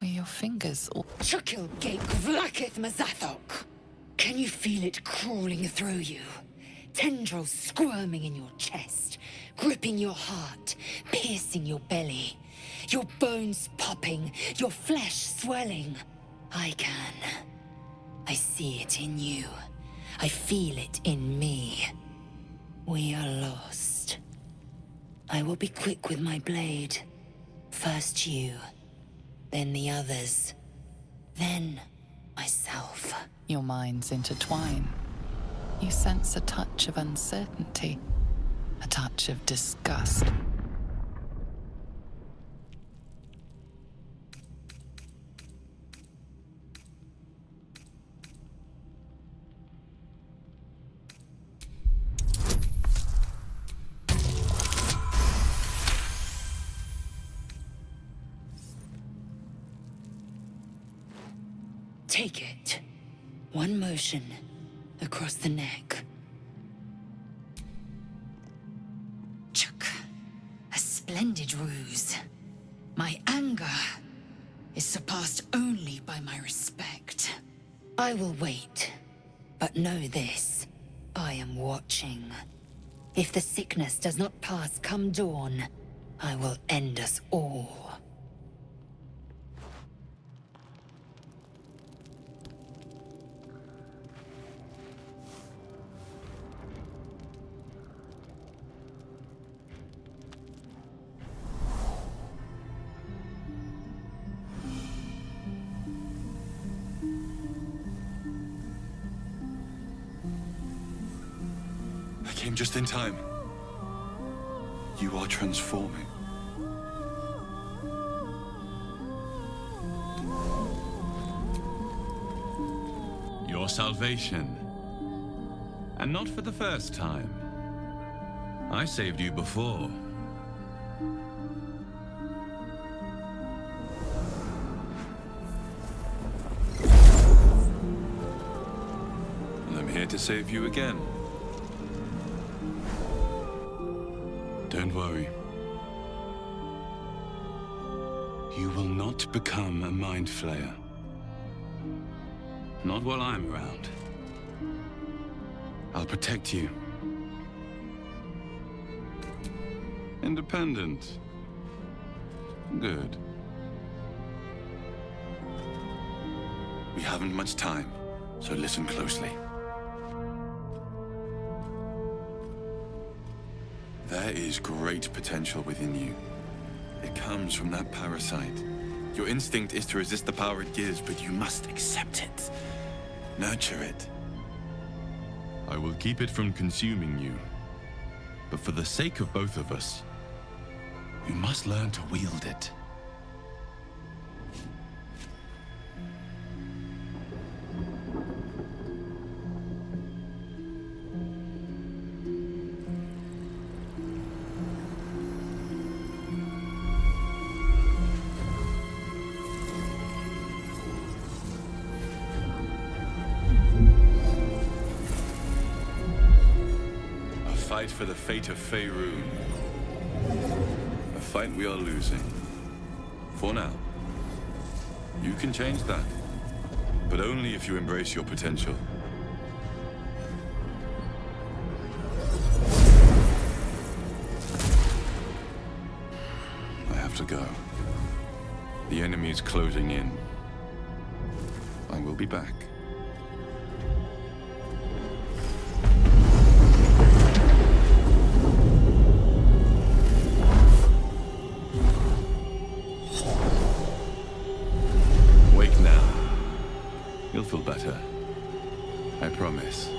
Your fingers all... Chukil Gate Vlaakith Mazathok! Can you feel it crawling through you? Tendrils squirming in your chest, gripping your heart, piercing your belly. Your bones popping, your flesh swelling. I can. I see it in you. I feel it in me. We are lost. I will be quick with my blade. First you, then the others, then myself. Your minds intertwine. You sense a touch of uncertainty, a touch of disgust. Take it. One motion across the neck. Chuk. A splendid ruse. My anger is surpassed only by my respect. I will wait, but know this. I am watching. If the sickness does not pass come dawn, I will end us all. Just in time. You are transforming. Your salvation. And not for the first time. I saved you before. And I'm here to save you again. Don't worry. You will not become a Mind Flayer. Not while I'm around. I'll protect you. Independent. Good. We haven't much time, so listen closely. There is great potential within you. It comes from that parasite. Your instinct is to resist the power it gives, but you must accept it. Nurture it. I will keep it from consuming you. But for the sake of both of us, You must learn to wield it. Fight for the fate of Faerun. A fight we are losing. For now. You can change that. But only if you embrace your potential. I have to go. The enemy is closing in. I will be back. You'll feel better. I promise.